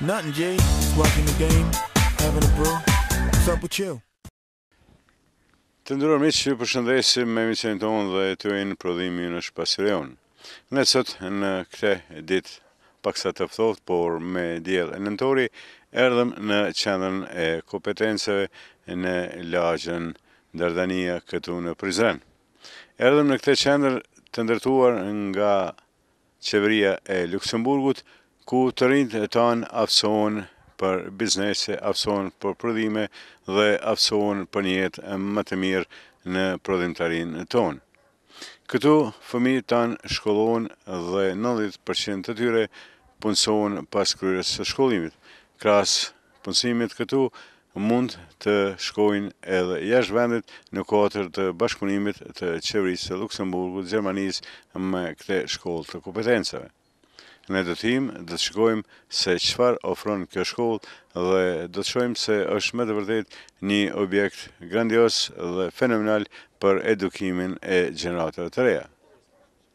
Nothing, G. Just watching the game, having a brew. What's up with you? Të nderuar miq ju përshëndesim me emisionin tonë dhe tuajin prodhimi në Spacireon. Ne sot në këtë ditë paksa të ftohtë, por me diell nëntori, erdhëm në qendrën e kompetencave në lagjen Dardania këtu në Prizren. Erdhëm në këtë qendër të ndërtuar nga Qeveria e Luksemburgut, ku të rinjtë tanë aftësohen për biznese, aftësohen për prodhime dhe aftësohen për një jetë më të mirë në prodhimtarinë tonë. Këtu fëmijët tanë shkollohen dhe nëntëdhjetë për qind të tyre punësohen pas kryerjes së shkollimit. Krahas punësimit këtu, mund të shkojnë edhe jashtë vendit në kuadër të bashkëpunimit të qeverisë së Luksemburgut, Gjermanisë me këtë shkollë të kompetencave. Ne do të hyjmë, do të shikojmë se çfarë ofron kjo shkollë dhe do të shohim se është me të vërtetë një objekt grandioz dhe fenomenal për edukimin e gjeneratave të reja.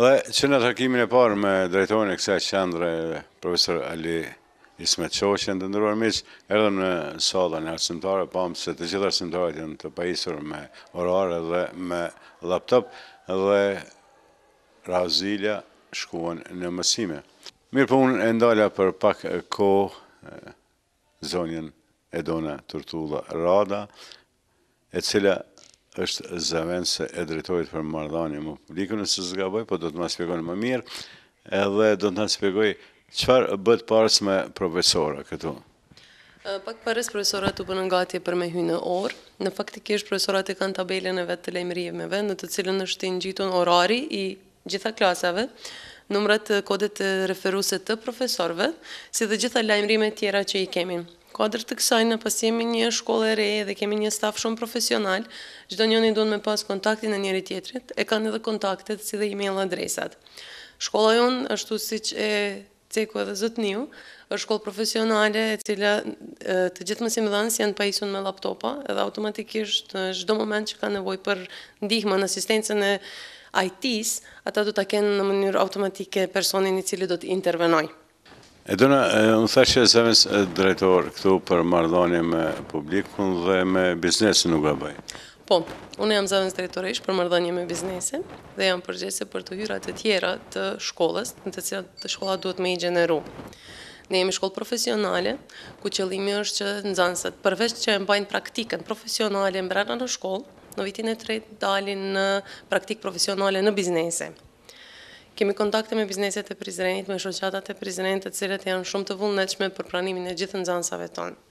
Dhe që në takimin e parë me drejtorin e kësaj qendre, profesor Ali Ismet Çoçen, të nderuar miq, erdhëm në sallën e arsimtarëve, pamë se të gjithë arsimtarët janë të pajisur me orare dhe me laptop, dhe razilja shkuan në mësime. Mirëpo unë e ndala për pak kohë zonjën Edona Turtulla Rada, e cila është zëvendëse e drejtorit për marrëdhënie me publikun, nëse s'gaboj, po do të na shpjegon më mirë, edhe do të na shpjegojë çfarë bëhet para se me profesora këtu. Pak para se profesorat u bënë gati për me hyn në orë. Faktikisht profesorat e kanë tabelën e vet të lajmërimeve, në të cilën është i ngjitun orari i gjitha klasave, numrat, kodet referuese të profesorëve, si dhe gjitha lajmërimet tjera që i kemi. Në kuadër të kësaj, ne pasi jemi një shkollë e re dhe kemi një staf shumë profesional, çdo njëri duhet me pas kontaktin e njëri-tjetrit, e kanë edhe kontaktet si dhe email adresat. Shkolla jonë ashtu siç e ceku edhe zotniu, është shkollë profesionale e cila të gjithë mësimdhënësit janë pajisun me laptopa dhe automatikisht në çdo moment që ka nevojë për ndihmën, asistencën e IT-së, ata do ta kenë në mënyrë automatike personin i cili do të intervenojë. Edona, unë thashë zëvendës drejtor këtu për marrëdhënie me publikun dhe me biznesin nuk gaboj. Po, unë jam zëvendës drejtoreshë për marrëdhënie me biznesin dhe jam përgjegjëse për të hyra të tjera të shkollës, në të cilat shkolla duhet me i gjeneru. Ne jemi shkollë profesionale, ku qëllimi është që nxënësit përveç që e mbajnë praktikën profesionale mbrenda në shkollë, në vitin e tretë dalin në praktikë profesionale në biznese. Kemi kontakte me bizneset e Prizrenit, me shoqatat e Prizrenit, të cilat janë shumë të vullnetshme për pranimin e gjithë nxënësave tonë.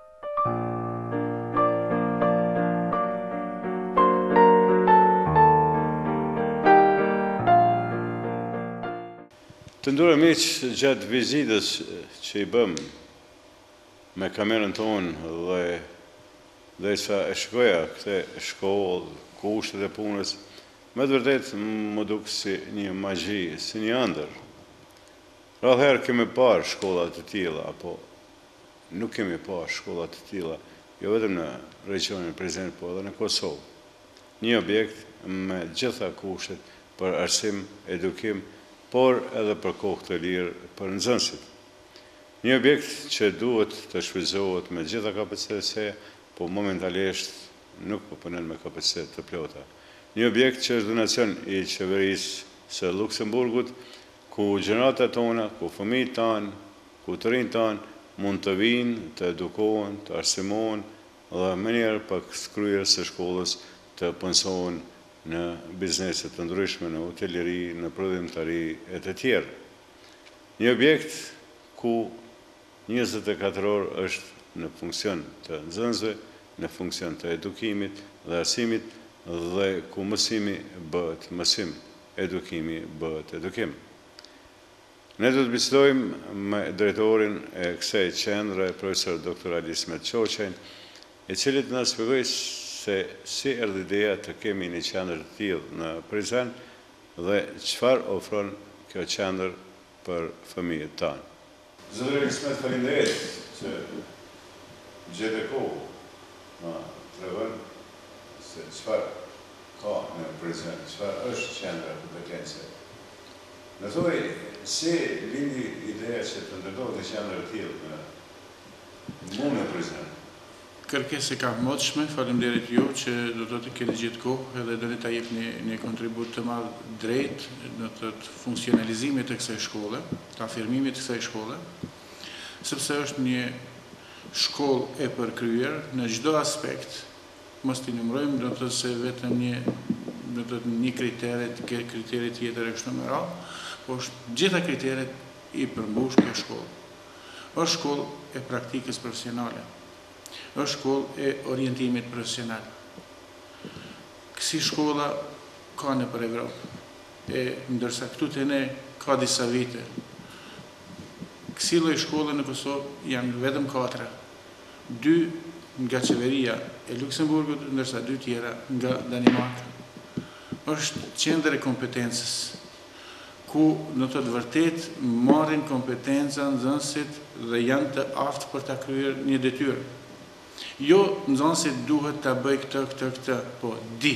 Të nderuar miq gjatë vizitës që i bëmë me kamerën tonë dhe derisa e shikoja këtë shkollë, kushtet e punës, me të vërtetë m'u duk si një magji, si një andërr. Rallëherë kemi parë shkolla të tilla, apo Nuk kemi parë shkolla të tilla jo vetëm në regjionin e Prizrenit por edhe në Kosovë. Një objekt me të gjitha kushtet për arsim, edukim por edhe për kohë të lirë për nxënësit. Një objekt që duhet të shfrytëzohet me gjitha kapacitetet se po momentalisht nuk po punon me kapacitete të plota. Një objekt që është donacion i Qeverisë së Luksemburgut ku gjeneratat tona, ku fëmijët tanë, ku të rinjtë tanë mund të vijnë, të edukohen, të arsimohen dhe menjëherë pas kryerjes së shkollës të punësohen në biznese të ndryshme, në hoteleri, në prodhimtari e të tjera. Një objekt ku njëzet e katër orë është në funksion të nxënësve, në funksion të edukimit dhe arsimit dhe ku mësimi bëhet mësim, edukimi bëhet edukim. Ne do të bisedojmë me drejtorin e kësaj qendre, profesor doktor Ali Ismet Çoçajn, i cili do të na shpjegojë se si erdhi ideja të kemi një qendër të tillë në Prizren dhe çfarë ofron kjo qendër për fëmijët tanë. Zotëri Ismet, faleminderit që gjete kohë të na tregoni se çfarë ka në Prizren, çfarë është qendra e kompetencës Mendoj si lindi ideja që të ndërtohet një qendër e tillë mu në Prizren. Kërkesë e kamotshme, faleminderit ju që do do të keni gjetë kohë edhe doni ta jepni një kontribut të madh drejt, do të thotë, funksionalizimit të kësaj shkolle, të afirmimit të kësaj shkolle, sepse është një shkollë e përkryer në çdo aspekt, Mos t'i numërojmë do të thotë se vetëm një do të thotë një kritere kriteri tjetër e kështu me radhë, po të gjitha kriteret i përmbush kjo shkollë. Është shkollë e praktikës profesionale. Është shkollë e orientimit profesional. Kësi shkolla ka nëpër Evropë. E ndërsa këtu te ne ka disa vite. Kësi lloj shkolle në Kosovë janë vetëm katra, dy nga Qeveria e Luksemburgut, ndërsa dy tjera nga Danimarka. Është qendër e kompetencës, ku në të të vërtetë marrin kompetenca nxënësit dhe janë të aftë për ta kryer një detyrë. Jo nxënësi duhet ta bëjë këtë, këtë, këtë, po di.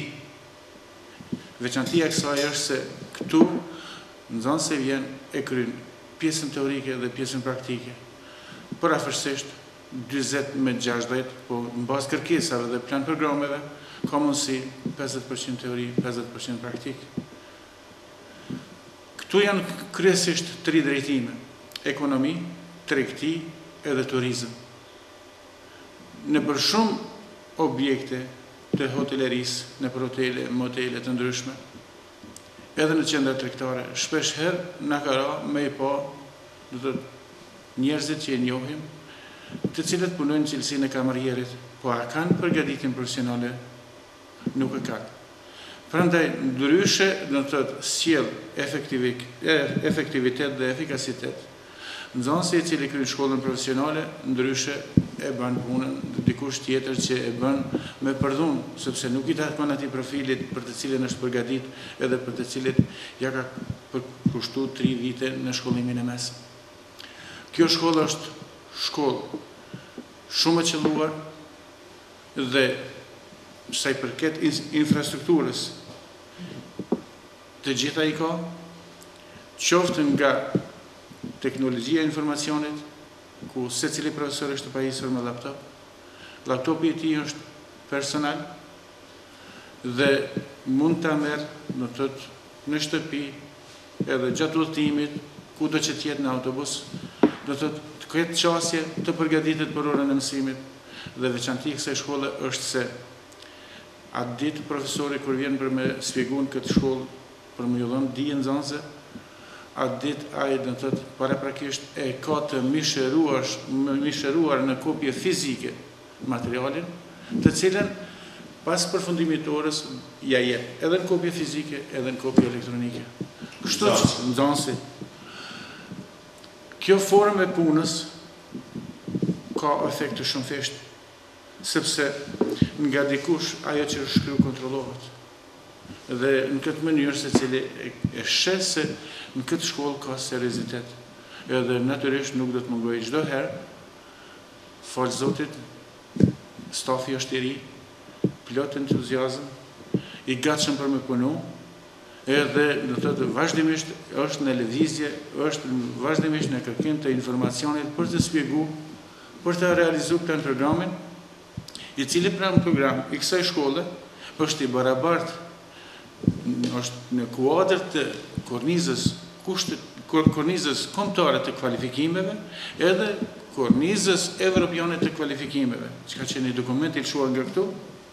Veçantia e kësaj është se këtu nxënësi vjen e kryen pjesën teorike dhe pjesën praktike përafërsisht dyzet me gjashtëdhjetë, po në bazë kërkesave dhe plan programeve ka mundësi pesëdhjetë për qind teori, pesëdhjetë për qind praktikë. Këtu janë kryesisht tri drejtime, ekonomi, tregti edhe turizëm. Nëpër shumë objekte të hotelerisë nëpër hotele e motele të ndryshme, edhe në qendra tregtare, shpesh herë na ka ra me i pa, do të thotë, njerëzit që i njohim, të cilët punojnë në cilësinë e kamerierit, po a kanë përgatitjen profesionale? Nuk e kanë. Prandaj, ndryshe, do të thotë, sjell efektivitet dhe efikasitet. Nxënësi i cili kryen shkollën profesionale ndryshe e bën punën dhe dikush tjetër që e bën me përdhunë, sepse nuk i takon atij profilit për të cilin është përgatitë edhe për të cilit ia ka përkushtu tri vite në shkollimin e mesëm. Kjo shkollë është shkollë shumë e qëlluar dhe sa i përket infrastrukturës, Të gjitha i ka, qoftë nga teknologjia e informacionit, ku secili profesor është i pajisur me laptop, laptopi i tij është personal dhe mund ta marrë, do të thotë, në shtëpi edhe gjatë udhëtimit, kudo që të jetë në autobus, do të thotë, të ketë qasje të përgatitet për orën e mësimit dhe veçanti e kësaj shkolle është se Atë ditë profesori kur vjen për me shpjegu në këtë shkollë, për me ju dhënë dije nxënësve, atë ditë ai do të thotë paraprakisht e ka të mishëruash, mishëruar në kopje fizike materialin, të cilën pas përfundimit të orës ia jep edhe në kopje fizike edhe në kopje elektronike. Kështu që nxënësi, kjo formë e punës ka efekt të shumëfishtë sepse nga dikush ajo që është shkru kontrollohet dhe në këtë mënyrë secili e sheh se në këtë shkollë ka seriozitet edhe natyrisht nuk do të mungojë çdo herë falë Zotit stafi është i ri plot entuziazëm i gatshëm për me punu edhe do thotë vazhdimisht është në lëvizje është vazhdimisht në kërkim të informacionit për të shpjegu Për ta realizu këtë programin, i cili pra program i kësaj shkolle është i barabartë është në kuadër të kornizës kornizës kombëtare të kualifikimeve edhe kornizës evropiane të kualifikimeve, që ka qenë një dokument i lëshuar nga këtu,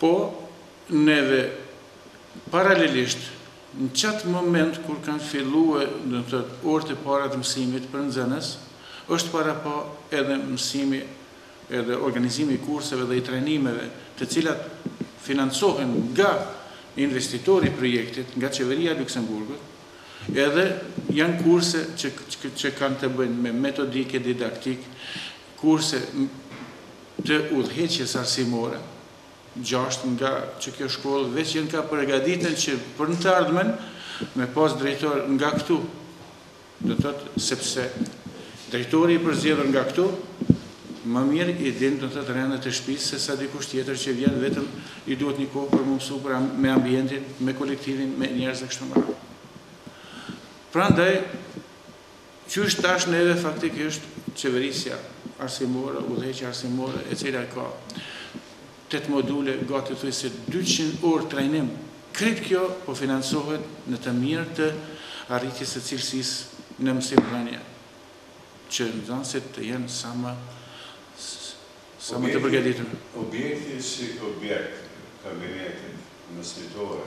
Po neve paralelisht në qat moment kur kanë fillu do të thotë orët e para të mësimit për nxënës është parapa edhe mësimi edhe organizimi i kurseve dhe i trajnimeve të cilat financohen nga investitori i projektit nga qeveria e Luksemburgut edhe janë kurse që që kanë të bëjnë me metodikë didaktikë Kurse të udhëheqjes arsimore, gjashtë nga kjo shkollë veç jenë ka përgatiten që për në të ardhmen me pas drejtor nga këtu, do të thotë sepse drejtori i përzgjedhur nga këtu më mirë i din do të thotë rendet e shpisë se sa dikush tjetër që vjen vetëm i duhet një kohë për m'u mësu me ambientin, me kolektivin, me njerëz e kështu me radhë. Prandaj Qysh tash neve faktikisht është qeverisja arsimore, udhëheqja arsimore e cila ka tetë module gjithsej dyqind orë trajnim, krejt kjo po financohet në të mirë të arritjes së cilësisë në mësimdhënie, që nxënësit të jenë sa më sa më të përgatiten. Objekti si objekt kabinetet mësimore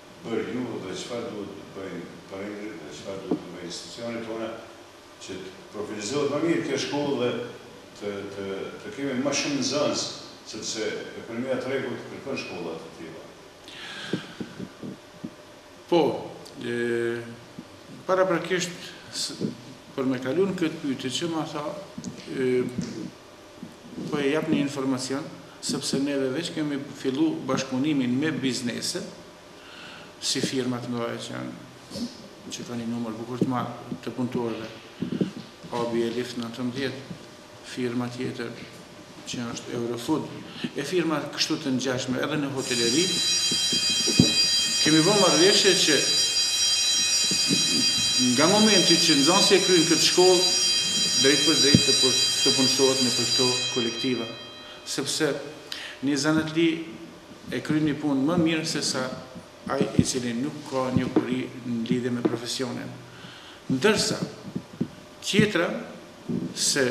bërë ju dhe çfarë duhet të bëjnë prindërit dhe çfarë duhet të bëjnë institucionet tona që të profilizohet ma mirë kjo shkollë dhe të të të kemi ma shumë nxënës sepse ekonomia e tregut kërkon shkolla të tilla. Po, paraprakisht për me kalu në këtë pyetje që ma tha Po e jap një informacion, sepse neve veç kemi fillu bashkëpunimin me biznese, si firma të mëdha që janë, që kanë një numër bukur të madh të punëtorëve, ABLIFT nëntëmbëdhjetë, firma tjetër që është Eurofood, e firma kështu të ngjashme edhe në hoteleri, kemi bërë marrëveshje që nga momenti që nxënësi e kryen këtë shkollë drejtpërdrejt të, për, të punësohet nëpër këto kolektiva, sepse një zanatli e kryen një punë më mirë sesa ai i cili nuk ka njohuri në lidhje me profesionin. Ndërsa, Tjetra se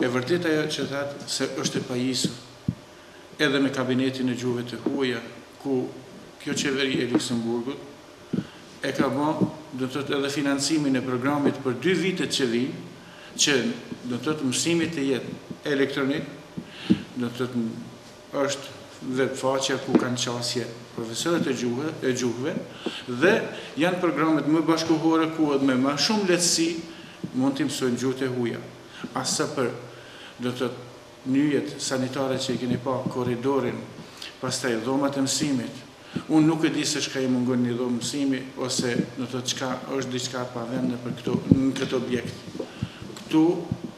e vërtetë ajo që thatë se është e pajisur edhe me kabinetin e gjuhëve të huaja ku kjo qeveri e Luksemburgut e ka bo do të thotë edhe financimin e programit për dy vitet që vijnë që do të thotë mësimi të jetë elektronik do të thotë është web faqja ku kanë qasje profesorët e gjuhëve dhe janë programet më bashkëkohore ku me ma shumë lehtësi mund t'i mësojnë gjuhët e huaja. A sa për, do të thotë, nyjet sanitare që i keni pa, korridorin, pastaj dhomat e mësimit. Unë nuk e di se çka i mungon një dhomë mësimi ose, do të thotë, çka është diçka pa vend nëpër këto, në këtë objekt. Këtu.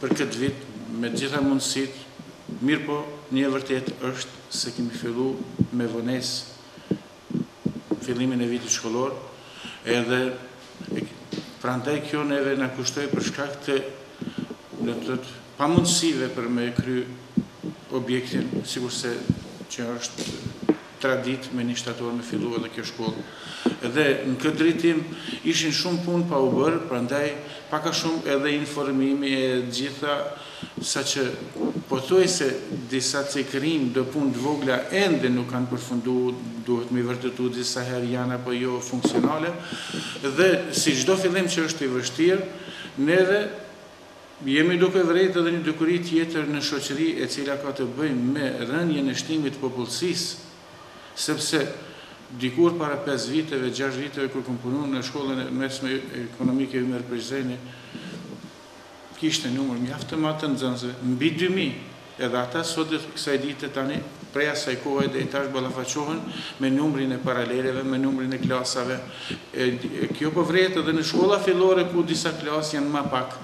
për këtë vit me të gjitha mundësitë, mirëpo një e vërtetë është se kemi fillu me vonesë fillimin e vitit shkollor edhe prandaj kjo neve na kushtoi për shkak të do të thotë pamundësive për me kry objektin sikurse që është Traditë me një shtator me fillu edhe kjo shkollë dhe në këtë drejtim ishin shumë punë pa u bërë, prandaj pak a shumë edhe informimi e gjitha sa që pothuajse disa cikërrima do punë të vogla ende nuk kanë përfundu duhet me i vërtetu disa herë janë apo jo funksionale dhe si çdo fillim që është i vështirë ne dhe Jemi duke vërejtë edhe një dukuri tjetër në shoqëri e cila ka të bëjmë me rënien e shtimit të popullsisë, sepse dikur para pesë viteve, gjashtë viteve kur kam punu në shkollën e mesme ekonomike Ymer Prizreni kishte numër mjaft të madh të nxënësve, mbi dy mijë, Edhe ata sot e kësaj dite tani, prej asaj kohe deri tash ballafaqohen me numrin e paraleleve, me numrin e klasave. Kjo po vret edhe në shkolla fillore ku disa klasë janë ma pak.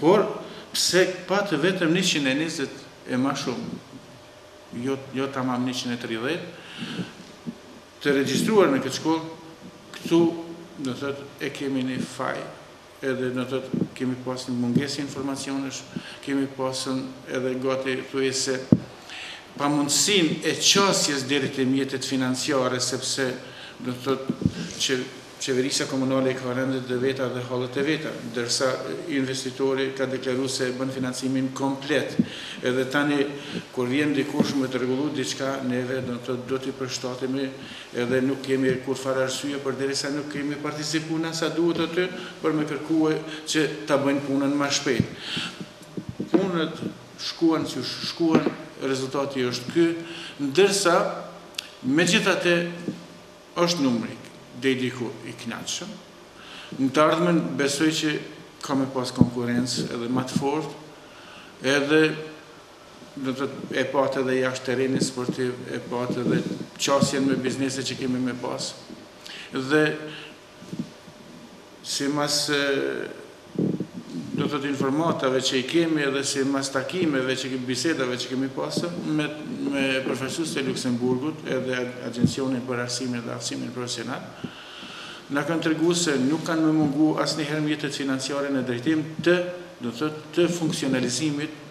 Por pse patë vetëm njëqind e njëzet e ma shumë, jo tamam njëqind e tridhjetë, të regjistruar në këtë shkollë, këtu do thotë e kemi një faj Edhe do të thotë kemi pasë një mungesë informacionesh, kemi pasë edhe gati thuajse pamundësinë e qasjes deri te mjetet financiare sepse do të thotë qeverisja komunale i ka rendet e veta dhe hallet e veta, ndërsa investitori ka deklaruar se e bën financimin komplet. Edhe tani kur vjen dikush me ta rregullu diçka neve do të thotë duhet t'i përshtatemi Edhe nuk kemi kurrfarë arsye përderisa nuk kemi participu na sa duhet aty për me kërkue që ta bëjnë punën ma shpejt. Punët shkuan qysh shkuan, rezultati është ky, ndërsa megjithate është numri deri diku i kënaqshëm. Në të ardhmen besoj që ka me pas konkurrencë edhe ma të fortë, edhe do të thotë e patë edhe jashtë terrenit sportiv, e patë edhe qasjen me biznese që kemi me pas. Dhe simas do të thotë informatave që i kemi edhe simas takimeve bisedave që kemi pasë me, me përfaqësues të Luksemburgut edhe Agjencionin për Arsimin dhe Aftësimin Profesional, na kanë tregu se nuk kanë me mungu asnjëherë mjetet financiare në drejtim të, do të thotë të funksionalizimit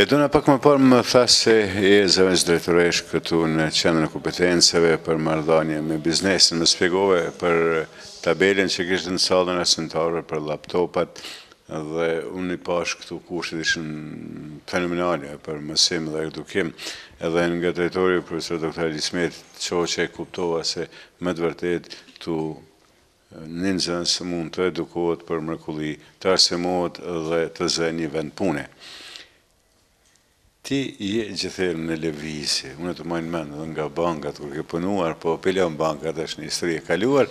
Edona pak më parë më tha se je zëvendësdrejtoreshë këtu në Qendrën e Kompetencës për marrëdhënie me biznesin. Më shpjegove për tabelën që kishte në sallën arsimtare, për laptopat dhe unë i pash këtu kushtet ishin fenomenale për mësim dhe edukim. Edhe nga drejtori profesor doktor Alismet Çoçaj e kuptova se me të vërtetë këtu Një nxënës mund të edukohet për mrekulli, të arsimohet dhe të zë një vend pune. Ti je gjithëherë në lëvizje. Unë të maj në mend dhe nga bankat kur ke punuar, po i lëmë bankat është një histori e kaluar.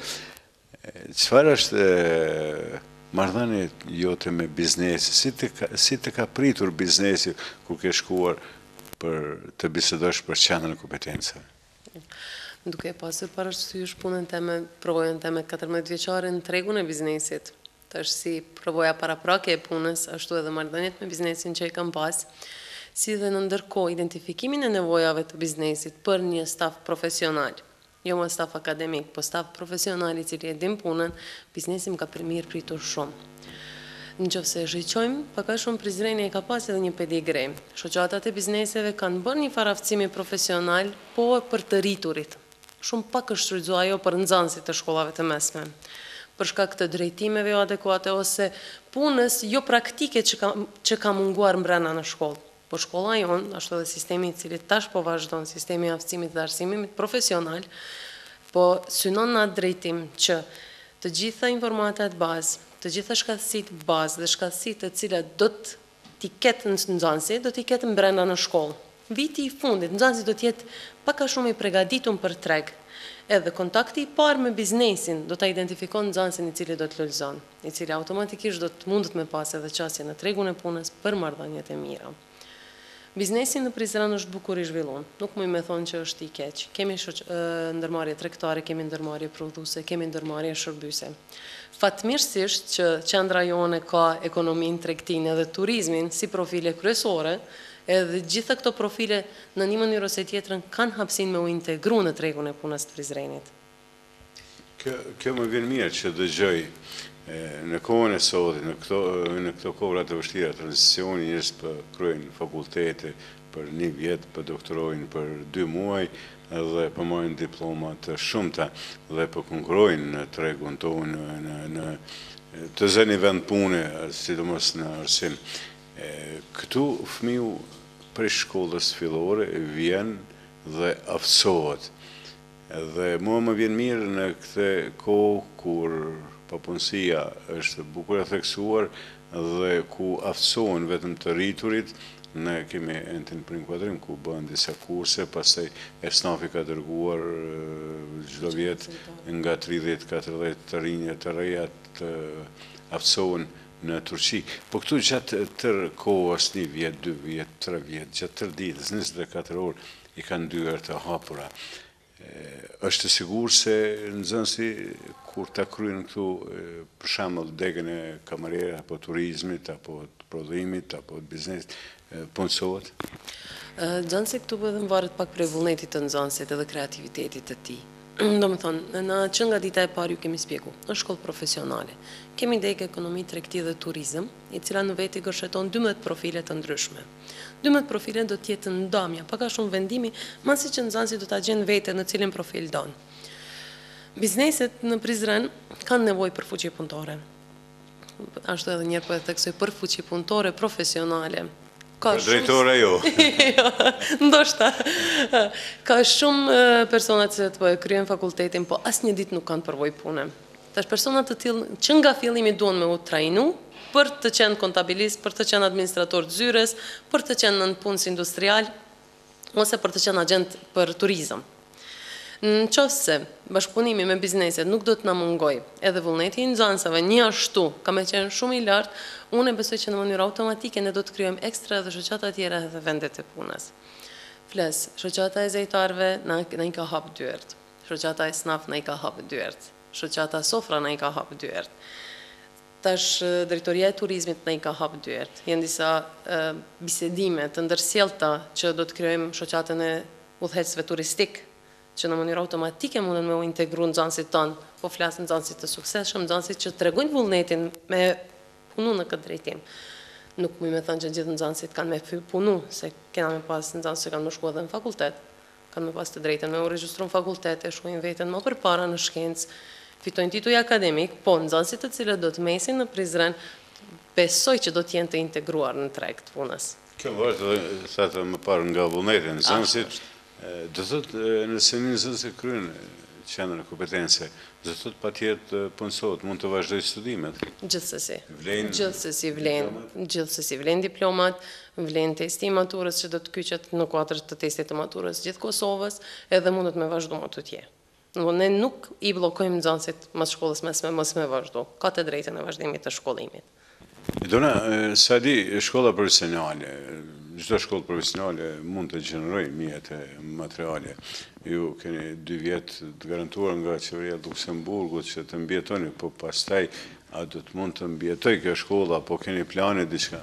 Çfarë është marrëdhënia jote me biznesin? Si të ka si të ka pritur biznesi kur ke shkuar për të bisedosh për qendrën e kompetencave? Duke pasur parasysh punën teme, përvojën teme katërmbëdhjetë vjeçare në tregun e biznesit, tash si përvoja paraprake e punës, ashtu edhe marrëdhëniet me biznesin që i kam pas, si dhe në ndërkohë identifikimin e nevojave të biznesit për një staf profesional, jo ma staf akademik, po staf profesional i cili e din punën, biznesi më ka mirëpritur shumë. Nëqofse e shiqojmë, pak a shumë Prizreni e ka pas edhe një pedigre. Shoqatat e bizneseve kanë bërë një farë aftësimi profesional, po për të rriturit. Shumë pak është shfrytëzuar ajo për nxënësit e shkollave të mesme. Për shkak të drejtimeve jo adekuate ose punës jo praktike që ka munguar mbrena në shkollë. Por shkolla jonë, ashtu edhe sistemi i cili tash po vazhdon, sistemi i aftësimit dhe arsimimit profesional, po synon në atë drejtim që të gjitha informatat bazë, të gjitha shkathtësitë bazë dhe shkathtësitë të cilat do të t'i ketë nxënësi, do t'i ketë mbrenda në shkollë. Viti i fundit, nxënësi do të jetë pak a shumë i pregaditun për treg, edhe kontakti i parë me biznesin do ta identifikon nxënësin i cili do të lulëzon. i cili automatikisht do të mundët me pas edhe qasje në tregun e punës për marrëdhëniet e mira. Biznesi në Prizren është bukur i zhvillun, nuk mujmë me thonë që është i keq. Kemi ndërmarrje tregtare, kemi ndërmarrje prodhuse, kemi ndërmarrje shërbyse. Fatmirësisht që qendra jone ka ekonominë, tregtinë edhe turizmin si profile kryesore, edhe gjitha këto profile në një mënyrë ose tjetrën kanë hapësinë me u integru në tregun e punës të Prizrenit. Kjo më vjen mirë që dëgjoj në kohën e sotit, në këto kohëra të vështira tranzicioni, njerëz po kryejnë fakultete për një vjet, po doktorojnë për dy muaj dhe po marrin diploma të shumta dhe po konkurrojnë në tregun tonë në në të zënë vend pune, sidomos në arsim. Këtu fëmiu prej shkollës fillore vjen dhe aftësohet. Dhe mua më vjen mirë në këtë kohë kur papunësia është bukur e theksuar dhe ku aftësohen vetëm të rriturit, ne kemi entin për inkuadrim ku bëhen disa kurse, pastaj ESNAF-i ka dërguar çdo vjet nga tridhjetë, katërdhjetë të rinj e të reja të aftësohen në Turqi. Po këtu gjatë tërë kohës, një vjet, dy vjet, tre vjet, gjatë tërë ditës, njëzet e katër orë, i kanë dyer të hapura. Është e sigurt se nxënësi kur ta kryen këtu për shembull degën e kamarierit apo turizmit apo të prodhimit apo të biznesit punësohet? Nxënësi këtu po edhe mvaret pak prej vullnetit të nxënësit edhe kreativitetit të tij. Domethënë, na që nga dita e parë u kemi spjegu, është shkollë profesionale. Kemi degë ekonomi, tregti dhe turizëm, e cila në veti gërsheton dymbëdhjetë profile të ndryshme. Dymbëdhjetë profile do të jetë ndamja, pak a shumë vendimi, masi që nxënësi do ta gjendë veten në cilin profil don. Bizneset në Prizren kanë nevojë për fuqi punëtore. Ashtu edhe një herë po e theksoj, për fuqi punëtore profesionale. Për drejtorë jo. Jo, ndoshta. Ka shumë persona të cilët po e kryejnë fakultetin, po asnjë ditë nuk kanë përvojë pune. Tash persona të tillë që nga fillimi duan me u trajnu për të qenë kontabilistë, për të qenë administratorë të zyrës, për të qenë nënpunës industrial ose për të qenë agjentë për turizëm. Në qoftë se bashkëpunimi me bizneset nuk do të na mungojë edhe vullneti i nxënësave njashtu ka me qenë shumë i lartë, unë e besoj që në mënyrë automatike ne do të krijojmë ekstra edhe shoqata tjera dhe vendet e punës. Flas, Shoqata e Zejtarëve na i ka hapë dyert. Shoqata Esnaf na i ka hapë dyert. Shoqata Sofra na i ka hapë dyert. Tash Drejtoria e Turizmit na i ka hapë dyert. Janë disa bisedime të ndërsjellta që do të krijojmë Shoqatën e Udhëheqësve Turistikë, që në mënyrë automatike munden me u integru nxënësit tanë, po flas nxënësit të suksesshëm, nxënësit që tregojnë vullnetin me punu në këtë drejtim. Nuk muj me thënë që gjithë nxënësit kanë me punu, se kena me pas nxënës që kanë me shku edhe në fakultet, Kanë me pas të drejtën me u regjistru në fakultet, e shohin veten më përpara në shkencë, fitojnë tituj akademikë, po nxënësit të cilët do të mesin në Prizren besoj që do të jenë të integruar në treg të punës. Kjo varet edhe, tha dhe më parë, nga vullneti. Nxënësi, do të thotë, nëse një nxënës e kryen qendrën e kompetencës, do të thotë patjetër të punësohet, mund të vazhdojë studimet. Gjithsesi. Vlejnë. Gjithsesi vlejnë. Diplomat. Gjithsesi vlejnë diplomat. Vlen testi i maturës që do të kyçet në kuadër të testit të maturës së gjithë Kosovës edhe mundet me vazhdu më tutje. Domthonë ne nuk i bllokojmë nxënësit mas shkollës mesme mos me vazhdu. Ka të drejtën e vazhdimit të shkollimit. Dona, sa di, shkolla profesionale, çdo shkollë profesionale mund të gjenerojë mjete materiale. Ju keni dy vjet të garantuar nga Qeveria e Luksemburgut që të mbijetoni, po pastaj A do të mund të mbijetojë kjo shkollë apo keni plane diçka?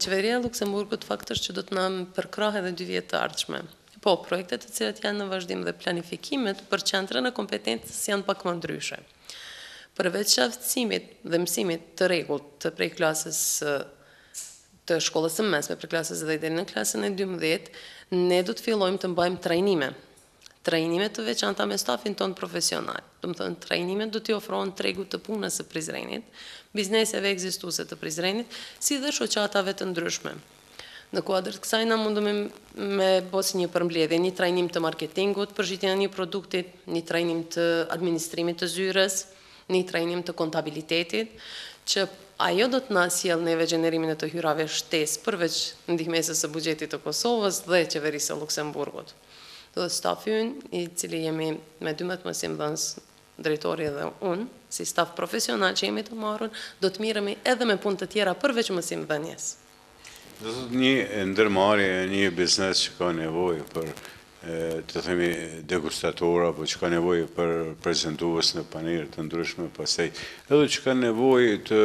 Qeveria e Luksemburgut fakt është që do të na përkrahë edhe dy vjet të ardhshme. Po, projektet të cilat janë në vazhdim dhe planifikimet për qendrën e kompetencës janë pak më ndryshe. Përveç aftësimit dhe mësimit të rregullt të prej klasës të shkollës së mesme, prej klasës dhjetë deri në klasën e dymbëdhjetë, ne do të fillojmë të mbajmë trajnime trajnime të veçanta me stafin tonë profesional. Domethonë trajnimet do t'i ofrohen tregut të punës së Prizrenit, bizneseve ekzistuese të Prizrenit, si dhe shoqatave të ndryshme. Në kuadër të kësaj na mundëmi me bo si një përmbledhje, një trajnim të marketingut për shitjen e një produktit, një trajnim të administrimit të zyrës, një trajnim të kontabilitetit, që ajo do të na sjellë neve gjenerimin e të hyrave shtesë përveç ndihmesës së buxhetit të Kosovës dhe qeverisë së Luksemburgut. Dhe stafi ynë, i cili jemi me dymbëdhjetë mësimdhënës, drejtori dhe unë, si staf profesional që jemi të marrun, do të miremi edhe me punë të tjera përveç mësimdhënies. Do të thotë një ndërmarrje e një biznes që ka nevojë për të themi degustatorë apo që ka nevojë për prezentues në panaire të ndryshme, pastaj edhe që kanë nevojë të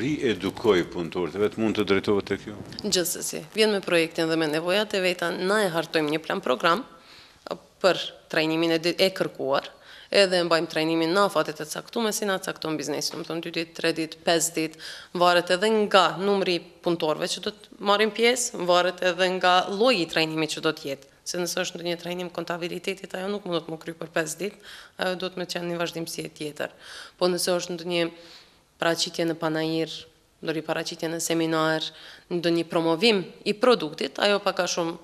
riedukojë punëtorët e vet, mund të drejtohet tek ju? Gjithsesi, vjen me projektin dhe me nevojat e veta, na e hartojmë një plan-program për trajnimin e kërkuar, edhe e mbajmë trajnimin në afatet e caktume si na cakton biznesi, domethënë dy ditë, tre ditë, pesë ditë, varet edhe nga numri i punëtorëve që do të marrin pjesë, varet edhe nga lloji i trajnimit që do të jetë. se nëse është ndonjë trajnim kontabilitetit ajo nuk mundet mu kry për pesë ditë, ajo duhet me qenë një vazhdimësi e tjetër. Po nëse është ndonjë paraqitje në panair, ndonjë paraqitje në seminar, ndonjë promovim i produktit, ajo pak a shumë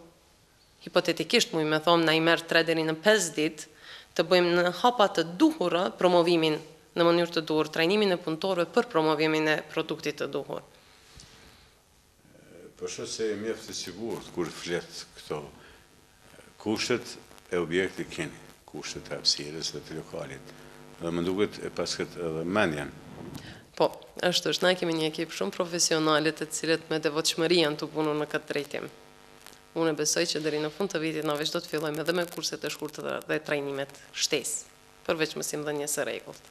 hipotetikisht muj me thonë na i merr tre deri në pesë ditë të bëjmë në hapa të duhura promovimin në mënyrë të duhur, trajnimin e punëtorëve për promovimin e produktit të duhur. Po shoh se je mjaft e sigurt kur flet këto kushtet e objektit i keni, kushtet e hapësirës dhe të lokalit dhe më duket e paskeni edhe mendjen. Po, ashtu është, na kemi një ekip shumë profesionale të cilët me devotshmëri janë tu punu në këtë drejtim. Unë besoj që deri në fund të vitit na veç do të fillojmë edhe me kurset e shkurta dhe trajnimet shtesë, përveç mësimdhënies së rregullt.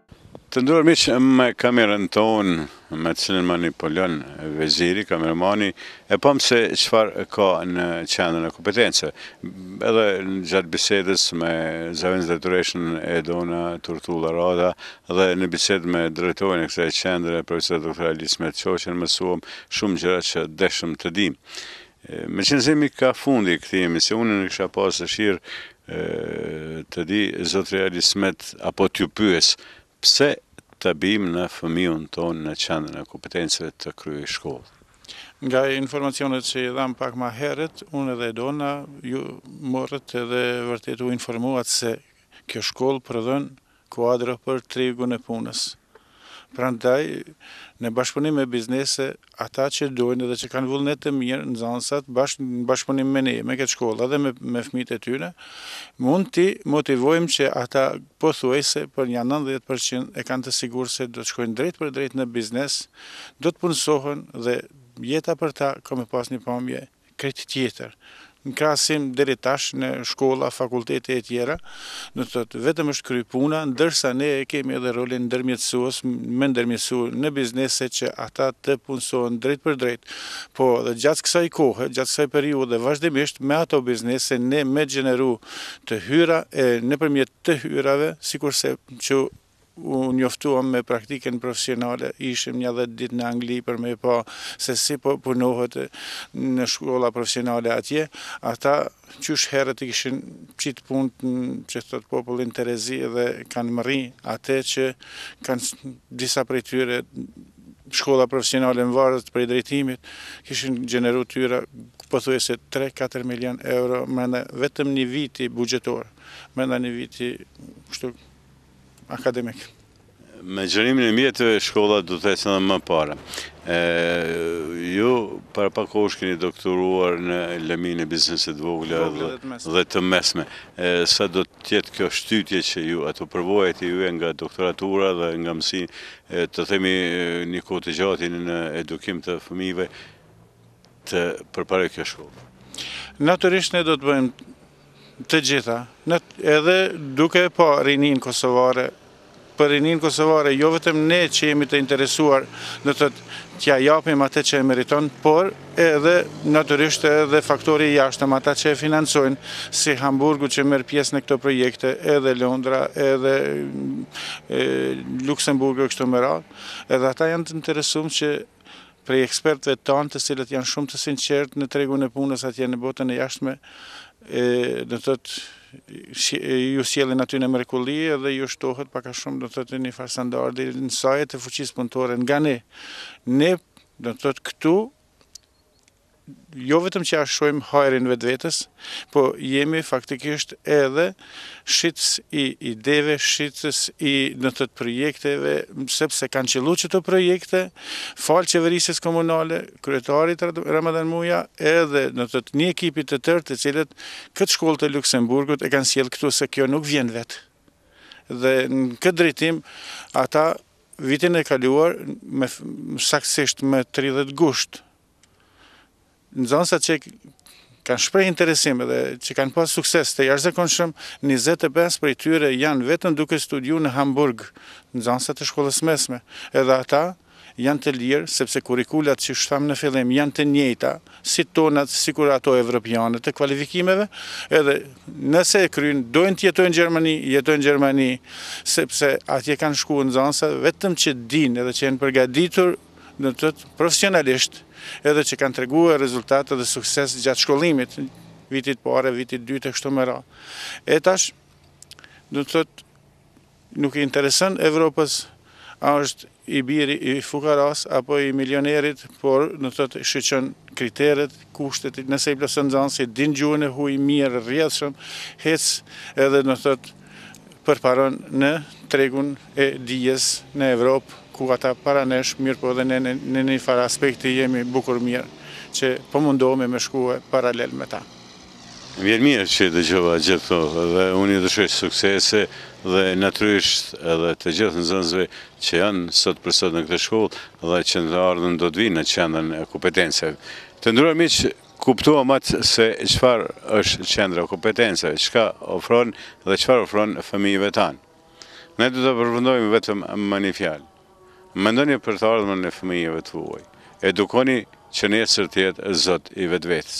Të nderuar miq, me kamerën tonë, me të cilën manipulon veziri, kamermani, e pamë se çfarë ka në qendrën e kompetence. Edhe gjatë bisedës me zëvendësdrejtoreshën Edona Turtulla Rada dhe në bisedë me drejtorin e kësaj qendre, profesor doktor Alismet Çoçën, mësuam shumë gjëra që deshëm të dimë. Meqenëse jemi ka fundi këtij emisioni, unë kisha pas dëshirë të di zotëri Alismet apo t'ju pyes pse ta bijmë ne fëmijën tonë në qendrën e kompetencave të kryejë shkollë? Nga informacionet që i dhamë pak ma herët, unë edhe Edona, ju morët edhe vërtet u informuat se kjo shkollë prodhon kuadro për tregun e punës. Prandaj, në bashkëpunim me biznese, ata që dojnë dhe që kanë vullnet të mirë, nxansat, bash në bashkëpunim me ne, me këtë shkolla dhe me, me fëmijët e tyre, mund t'i motivojmë që ata pothuajse për nja 90 për qind e kanë të sigurt se do të shkojnë drejtpërdrejt në biznes, do të punësohen dhe jeta për ta ka me pas një pamje krejt tjetër. Në krahasim deri tash në shkolla, fakultete e tjera, do të thotë vetëm është kry puna, ndërsa ne e kemi edhe rolin ndërmjetësues, me ndërmjetësu në biznese që ata të punësohen drejtpërdrejt. Po dhe gjatë kësaj kohe, gjatë kësaj periudhe vazhdimisht me ato biznese ne me gjeneru të hyra e nëpërmjet të hyrave sikurse që U njoftuam me praktikën profesionale, ishim një dhjetë ditë në Angli për me i pa se si po punohet në shkolla profesionale atje, ata qysh herët i kishin qitë punët që thotë populli në terezi dhe kanë mrri atë që kanë disa prej tyre shkolla profesionale nvaret prej drejtimit, kishin gjeneru të hyra pothuajse 3-4 milion euro mrenda vetëm një viti buxhetor, mrenda një viti kështu akademik. Me gjenerimin e mjeteve, shkollat do të ecin edhe më para. Ju, para pak kohësh keni doktoruar në lëmin e bizneseve të vogla dhe të mesme. Sa do të jetë kjo shtytje që ju, ato përvojat tuaja nga doktoratura dhe nga mësimi, të themi një kohë të gjatë në edukim të fëmijëve, të përparojë kjo shkollë? Natyrisht ne do të bëjmë Të gjitha, edhe duke e pa rininë kosovare, për rininë kosovare, jo vetëm ne që jemi të interesuar, do të thotë, t'ia japim atë që e meriton, por edhe natyrisht edhe faktori i jashtëm, ata që e financojnë, si Hamburgu që merr pjesë në këto projekte, edhe Londra, edhe Luksemburgu e kështu me radhë, edhe ata janë të interesum që prej ekspertëve tanë, të cilët janë shumë të sinqertë në tregun e punës atje në botën e jashtme, do thotë ju sjellin atyne mrekulli edhe ju shtohet pak a shumë do thotë një farë standardi në sajë të fuqisë punëtore nga ne. Ne do thotë këtu jo vetëm që ia shohim hajrin vetvetes, po jemi faktikisht edhe shitës i ideve, shitës i do thotë projekteve, sepse kanë qëllu që këto projekte, falë qeverisjes komunale, kryetarit Ramadan Muja, edhe do të thotë një ekipi të tërë të cilët këtë shkollë të Luksemburgut e kanë sjellë këtu se kjo nuk vjen vetë. Dhe në këtë drejtim, ata vitin e kaluar, me, saktësisht me 30 gusht, Nxansat që kanë shpreh interesim edhe që kanë pas sukses të jashtëzakonshëm, 25 prej tyre janë vetëm duke studiu në Hamburg, nxansat e shkollës mesme. Edhe ata janë të lirë, sepse kurrikulat që siç thamë në fillim janë të njëjta, si tonat, sikur ato evropiane të kvalifikimeve, edhe nëse e kryjnë, dojnë të jetojnë Gjermani, jetojnë Gjermani, sepse atje kanë shku nxansa, vetëm që dinë edhe që janë përgaditur, do të thotë profesionalisht, edhe që kanë treguar rezultate dhe sukses gjatë shkollimit, vitit parë, vitit dytë e kështu me radhë. E tash, do të thotë, nuk i intereson Evropës, a është i biri i fukaras apo i milionerit, por do të thotë i shiqon kriteret, kushtet, nëse i plotëson nxënësi, din gjuhën e huj mirë, rrjedhshëm, hec edhe do të thotë përparon në tregun e dijes në Evropë, ku ata para nesh, mirëpo edhe ne në një farë aspekti jemi bukur mirë që po mundohemi me shkue paralel me ta. Më vjen mirë që i dëgjova gjithë këto dhe unë ju dëshiroj suksese dhe natyrisht edhe të gjithë nxënësve që janë sot për sot në këtë shkollë dhe që në të ardhmen do të vijnë në qendrën e kompetencave. Të nderuar miq, Kuptuam atë se çfarë është qendra e kompetencave, çka ofron dhe çfarë u ofron fëmijëve tanë. Ne do ta përfundojmë vetëm me një fjalë. Mendoni për të ardhmen e fëmijëve tuaj. Edukoni që nesër të jetë zot i vetvetes.